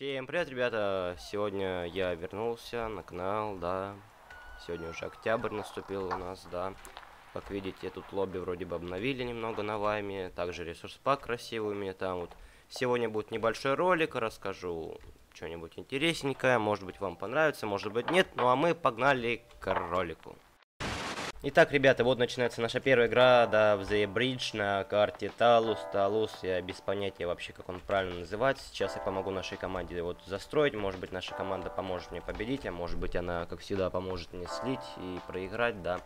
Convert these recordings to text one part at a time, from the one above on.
Всем привет, ребята! Сегодня я вернулся на канал, да. Сегодня уже октябрь наступил у нас, да. Как видите, тут лобби вроде бы обновили немного на вайме. Также ресурс пак красивый у меня там вот. Сегодня будет небольшой ролик, расскажу что-нибудь интересненькое. Может быть вам понравится, может быть нет. Ну а мы погнали к ролику. Итак, ребята, вот начинается наша первая игра, да, в The Bridge на карте Талус, Талус, я без понятия вообще, как он правильно называется. Сейчас я помогу нашей команде вот застроить, может быть, наша команда поможет мне победить, а может быть, она, как всегда, поможет мне слить и проиграть, да.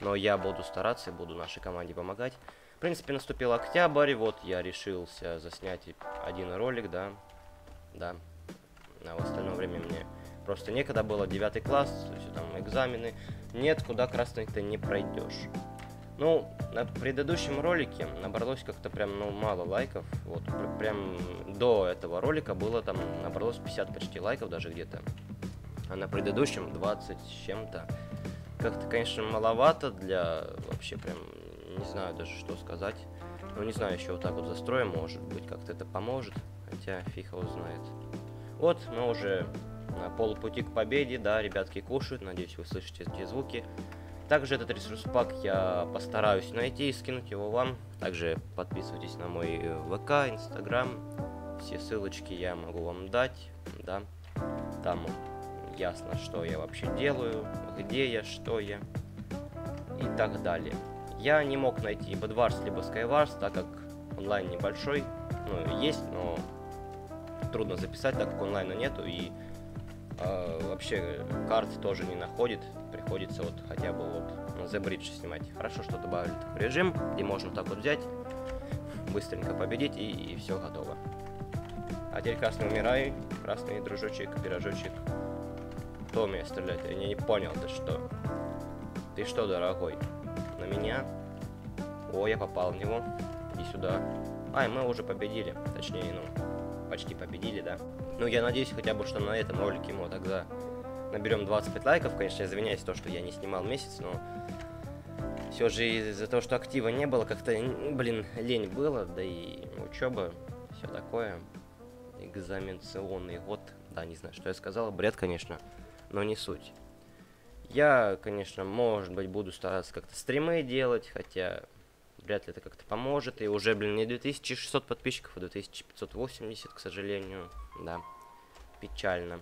Но я буду стараться и буду нашей команде помогать. В принципе, наступил октябрь, вот я решился заснять один ролик, да, да. А в остальное время мне просто некогда было, девятый класс, все там экзамены. Нет, куда красный ты не пройдешь. Ну, на предыдущем ролике набралось как-то прям, ну, мало лайков. Вот, пр прям до этого ролика было там, набралось 50 почти лайков даже где-то. А на предыдущем 20 с чем-то. Как-то, конечно, маловато для вообще прям, не знаю даже что сказать. Ну, не знаю, еще вот так вот застроим, может быть, как-то это поможет. Хотя фиг его знает. Вот, мы уже на полпути к победе, да, ребятки кушают, надеюсь, вы слышите эти звуки. Также этот ресурс пак я постараюсь найти и скинуть его вам. Также подписывайтесь на мой ВК, Инстаграм. Все ссылочки я могу вам дать, да. Там ясно, что я вообще делаю, где я, что я и так далее. Я не мог найти либо Bedwars, либо Skywars, так как онлайн небольшой. Ну, есть, но трудно записать, так как онлайна нету, и э, вообще карт тоже не находит, приходится вот хотя бы вот на The Bridge снимать. Хорошо, что добавили такой режим, где можно так вот взять, быстренько победить и, и все готово. А теперь красный умирай, красный дружочек, пирожочек. Кто меня стреляет? Я не понял, ты что? Ты что, дорогой? На меня? О, я попал в него. Иди сюда. Ай, мы уже победили. Точнее, ну, почти победили, да? Ну, я надеюсь хотя бы, что на этом ролике мы тогда наберем 25 лайков. Конечно, я извиняюсь то, что я не снимал месяц, но все же из-за того, что актива не было, как-то, блин, лень было, да и учеба, все такое. Экзаменационный год. Да, не знаю, что я сказал, бред, конечно, но не суть. Я, конечно, может быть, буду стараться как-то стримы делать, хотя вряд ли это как-то поможет. И уже, блин, не 2600 подписчиков, а 2580, к сожалению. Да, печально.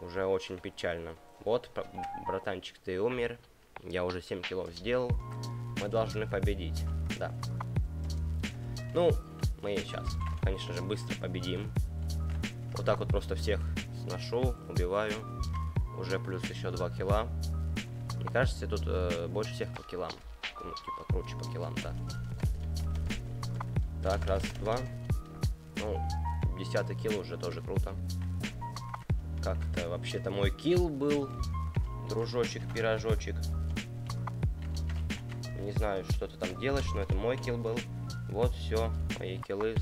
Уже очень печально. Вот, братанчик, ты умер. Я уже 7 килов сделал. Мы должны победить. Да. Ну, мы сейчас, конечно же, быстро победим. Вот так вот просто всех сношу, убиваю. Уже плюс еще 2 килла. Мне кажется, тут э, больше всех по киллам ну, типа, круче по киллам, да. Так, раз, два. Ну, десятый килл уже тоже круто. Как-то вообще-то мой килл был, дружочек, пирожочек. Не знаю, что ты там делаешь, но это мой килл был. Вот, все, мои киллы,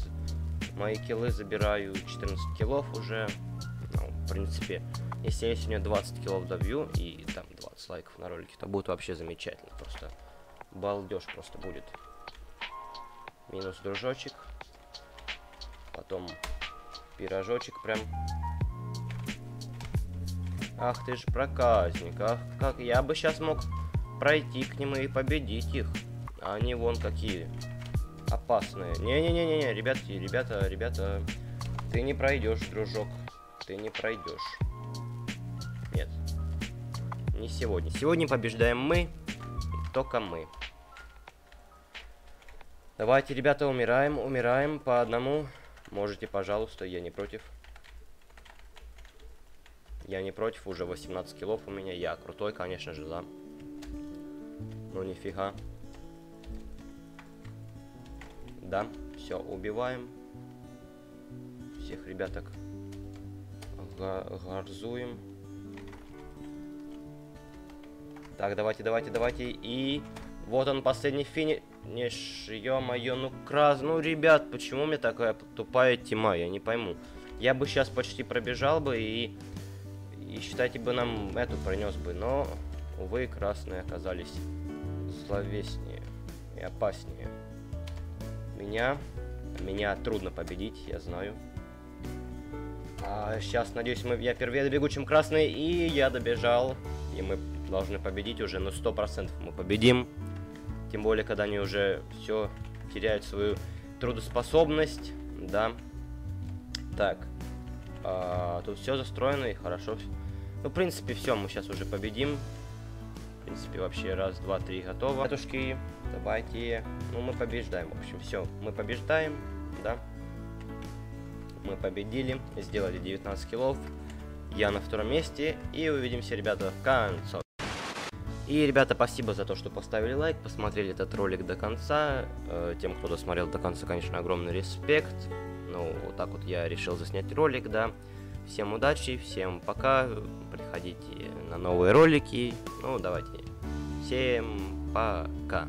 мои киллы забираю 14 киллов уже. Ну, в принципе, если я сегодня 20 киллов добью и там 20 лайков на ролике, то будет вообще замечательно. Просто балдеж просто будет. Минус дружочек. Потом пирожочек прям. Ах ты ж проказник. Ах, как я бы сейчас мог пройти к ним и победить их. Они вон какие опасные. Не-не-не-не, ребятки, ребята, ребята. Ты не пройдешь, дружок. Ты не пройдешь. Нет. Не сегодня. Сегодня побеждаем мы. только мы. Давайте, ребята, умираем, умираем по одному. Можете, пожалуйста, я не против. Я не против, уже 18 килов у меня. Я крутой, конечно же, да. Ну, нифига. Да, все, убиваем. Всех ребяток гарзуем. Так, давайте, давайте, давайте. И вот он, последний финиш. Не ё-моё, ну краз, ну ребят, почему меня такая тупая тьма, я не пойму. Я бы сейчас почти пробежал бы и, и считайте бы нам эту пронес бы, но, увы, красные оказались зловеснее и опаснее. Меня, меня трудно победить, я знаю. А, сейчас, надеюсь, мы, я впервые добегу, чем красный, и я добежал. И мы должны победить уже, ну, сто процентов мы победим. Тем более, когда они уже все теряют свою трудоспособность, да. Так, а, тут все застроено и хорошо. Ну, в принципе, все, мы сейчас уже победим. В принципе, вообще раз, два, три готово. Ребятушки, давайте. Ну, мы побеждаем. В общем, все, мы побеждаем, да. Мы победили, сделали 19 киллов. Я на втором месте. И увидимся, ребята, в конце. И, ребята, спасибо за то, что поставили лайк, посмотрели этот ролик до конца. Э, тем, кто досмотрел до конца, конечно, огромный респект. Ну, вот так вот я решил заснять ролик, да. Всем удачи, всем пока. Приходите на новые ролики. Ну, давайте. Всем пока.